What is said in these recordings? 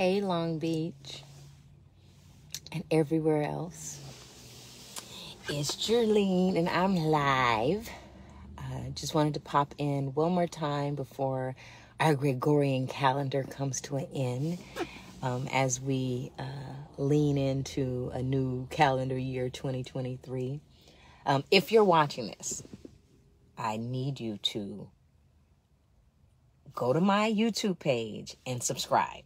Hey, Long Beach, and everywhere else. It's Jerlene, and I'm live. Uh, just wanted to pop in one more time before our Gregorian calendar comes to an end um, as we uh, lean into a new calendar year 2023. Um, if you're watching this, I need you to go to my YouTube page and subscribe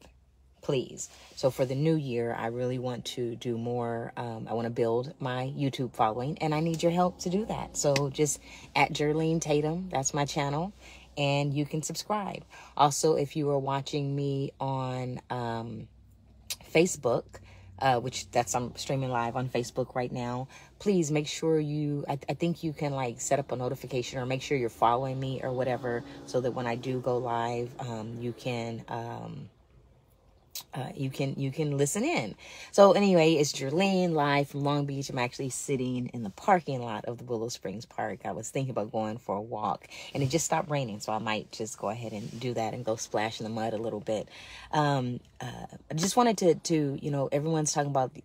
please. So for the new year, I really want to do more. Um, I want to build my YouTube following, and I need your help to do that. So just at Jerlene Tatum, that's my channel, and you can subscribe. Also, if you are watching me on um, Facebook, uh, which that's I'm streaming live on Facebook right now. Please make sure you. I, I, think you can like set up a notification or make sure you're following me or whatever, so that when I do go live, um, you can. Uh, you can you can listen in. So anyway, it's Jerlene live from Long Beach. I'm actually sitting in the parking lot of the Willow Springs Park. I was thinking about going for a walk, and it just stopped raining, so I might just go ahead and do that and go splash in the mud a little bit. Um, uh, I just wanted to to you know everyone's talking about the,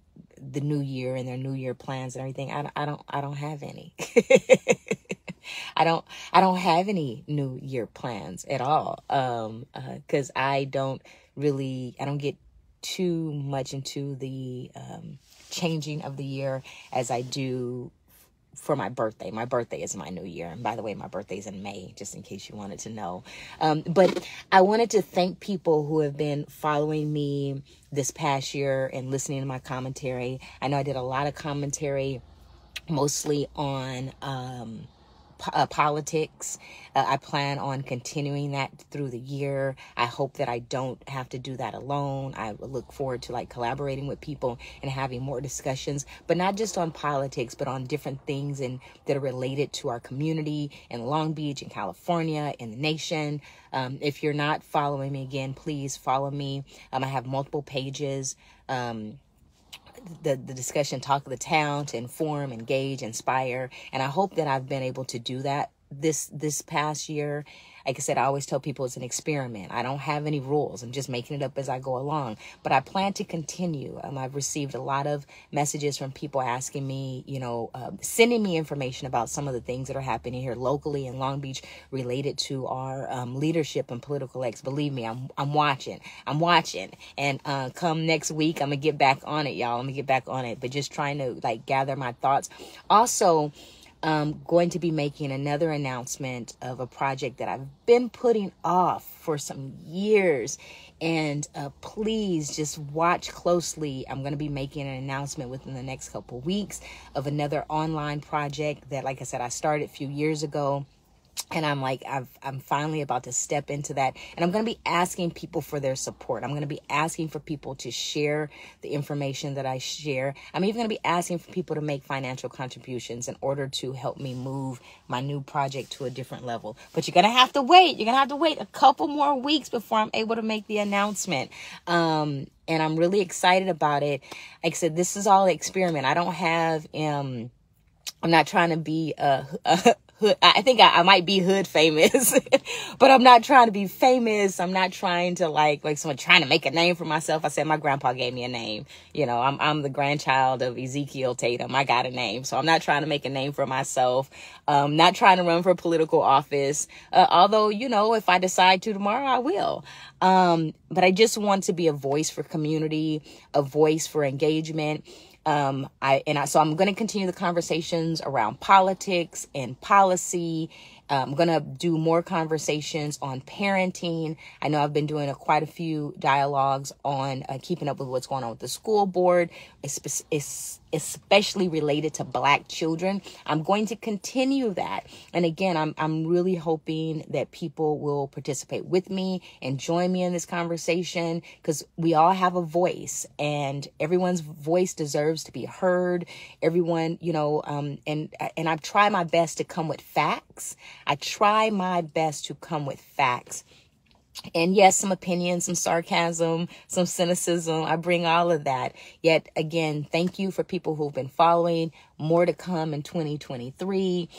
the new year and their new year plans and everything. I, I don't I don't have any. I don't I don't have any new year plans at all. Um, because uh, I don't really I don't get too much into the um, changing of the year as I do for my birthday. My birthday is my new year. And by the way, my birthday is in May, just in case you wanted to know. Um, but I wanted to thank people who have been following me this past year and listening to my commentary. I know I did a lot of commentary mostly on um, uh, politics. Uh, I plan on continuing that through the year. I hope that I don't have to do that alone. I look forward to like collaborating with people and having more discussions, but not just on politics, but on different things and that are related to our community in Long Beach, in California, in the nation. Um, if you're not following me again, please follow me. Um, I have multiple pages. Um, the, the discussion talk of the town to inform engage inspire and i hope that i've been able to do that this this past year like I said, I always tell people it's an experiment. I don't have any rules. I'm just making it up as I go along. But I plan to continue. Um, I've received a lot of messages from people asking me, you know, uh, sending me information about some of the things that are happening here locally in Long Beach related to our um, leadership and political acts. Believe me, I'm I'm watching. I'm watching. And uh, come next week, I'm gonna get back on it, y'all. I'm gonna get back on it. But just trying to like gather my thoughts. Also um, going to be making another announcement of a project that I've been putting off for some years. And uh, please just watch closely. I'm going to be making an announcement within the next couple weeks of another online project that, like I said, I started a few years ago and I'm like I've, I'm finally about to step into that and I'm going to be asking people for their support. I'm going to be asking for people to share the information that I share. I'm even going to be asking for people to make financial contributions in order to help me move my new project to a different level. But you're going to have to wait. You're going to have to wait a couple more weeks before I'm able to make the announcement. Um, and I'm really excited about it. Like I said, this is all experiment. I don't have um I'm not trying to be a, a, hood. I think I, I might be hood famous, but I'm not trying to be famous. I'm not trying to like like someone trying to make a name for myself. I said my grandpa gave me a name. You know, I'm I'm the grandchild of Ezekiel Tatum. I got a name, so I'm not trying to make a name for myself. Um, not trying to run for political office. Uh, although you know, if I decide to tomorrow, I will. Um, but I just want to be a voice for community, a voice for engagement um, I and I, so I'm going to continue the conversations around politics and policy. I'm going to do more conversations on parenting. I know I've been doing a, quite a few dialogues on uh, keeping up with what's going on with the school board. Especially related to black children. I'm going to continue that. And again, I'm, I'm really hoping that people will participate with me and join me in this conversation because we all have a voice and everyone's voice deserves to be heard. Everyone, you know, um, and, and I've tried my best to come with facts. I try my best to come with facts and yes, some opinions, some sarcasm, some cynicism. I bring all of that. Yet again, thank you for people who've been following. More to come in 2023.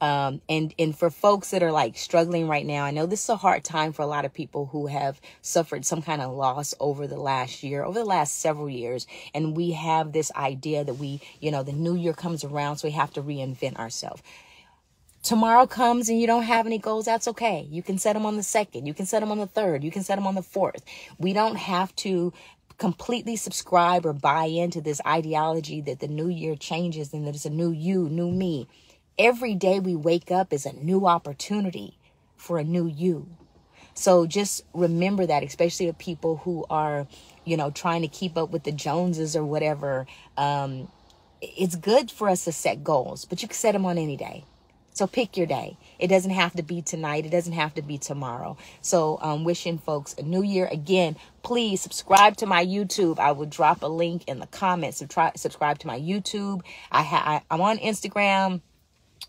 Um, and and for folks that are like struggling right now, I know this is a hard time for a lot of people who have suffered some kind of loss over the last year, over the last several years, and we have this idea that we, you know, the new year comes around, so we have to reinvent ourselves tomorrow comes and you don't have any goals, that's okay. You can set them on the second. You can set them on the third. You can set them on the fourth. We don't have to completely subscribe or buy into this ideology that the new year changes and that it's a new you, new me. Every day we wake up is a new opportunity for a new you. So just remember that, especially the people who are, you know, trying to keep up with the Joneses or whatever. Um, it's good for us to set goals, but you can set them on any day. So pick your day. It doesn't have to be tonight. It doesn't have to be tomorrow. So um, wishing folks a new year again. Please subscribe to my YouTube. I will drop a link in the comments. Subscribe, subscribe to my YouTube. I ha- I, I'm on Instagram.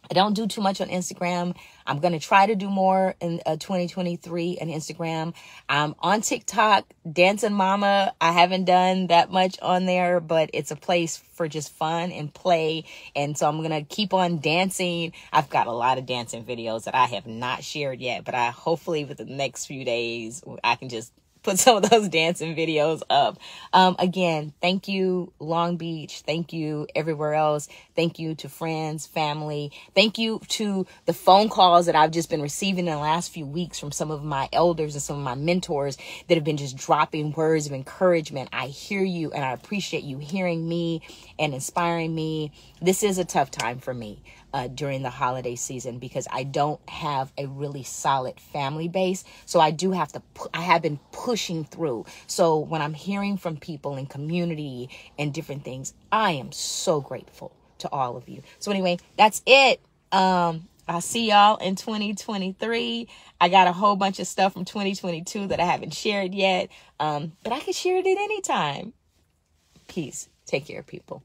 I don't do too much on Instagram. I'm going to try to do more in uh, 2023 on Instagram. I'm on TikTok, Dancing Mama. I haven't done that much on there, but it's a place for just fun and play. And so I'm going to keep on dancing. I've got a lot of dancing videos that I have not shared yet, but I hopefully with the next few days, I can just put some of those dancing videos up. Um, again, thank you, Long Beach. Thank you, everywhere else. Thank you to friends, family. Thank you to the phone calls that I've just been receiving in the last few weeks from some of my elders and some of my mentors that have been just dropping words of encouragement. I hear you and I appreciate you hearing me and inspiring me. This is a tough time for me uh, during the holiday season because I don't have a really solid family base. So I do have to, pu- I have been pushing through. So when I'm hearing from people in community and different things, I am so grateful to all of you. So anyway, that's it. Um, I'll see y'all in 2023. I got a whole bunch of stuff from 2022 that I haven't shared yet. Um, but I can share it at any time. Peace. Take care, people.